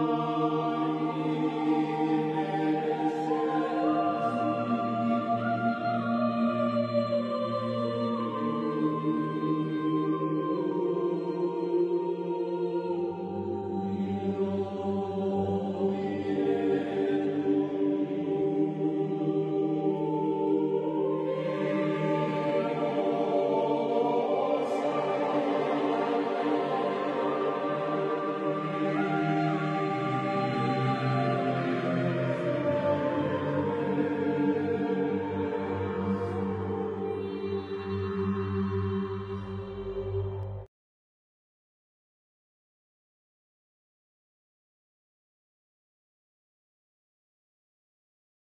Amen.